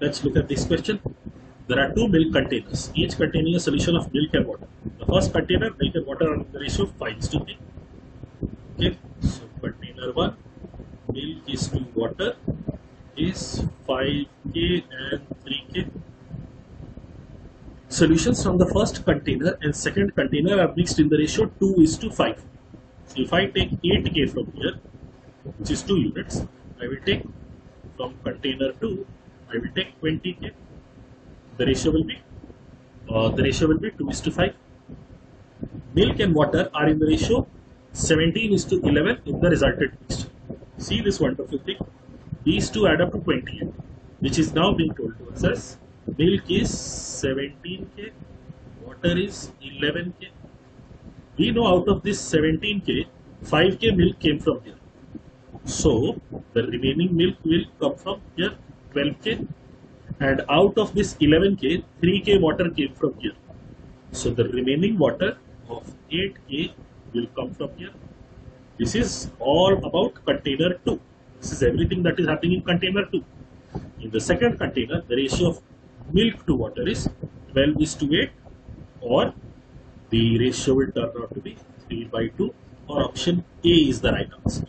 Let's look at this question. There are two milk containers, each containing a solution of milk and water. The first container, milk and water are in the ratio of 5 is to 3. Okay, so container 1, milk is to water is 5k and 3k. Solutions from the first container and second container are mixed in the ratio 2 is to 5. So if I take 8k from here, which is 2 units, I will take from container 2, I will take 20k. The ratio will be uh, the ratio will be 2 is to 5. Milk and water are in the ratio 17 is to 11 in the resultant mixture. See this wonderful thing. These two add up to 28, which is now being told to us as milk is 17k, water is 11k. We know out of this 17k, 5k milk came from here. So the remaining milk will come from here 12k and out of this 11k 3k water came from here. So the remaining water of 8k will come from here. This is all about container 2. This is everything that is happening in container 2. In the second container the ratio of milk to water is 12 is to 8 or the ratio will turn out to be 3 by 2 or option A is the right answer.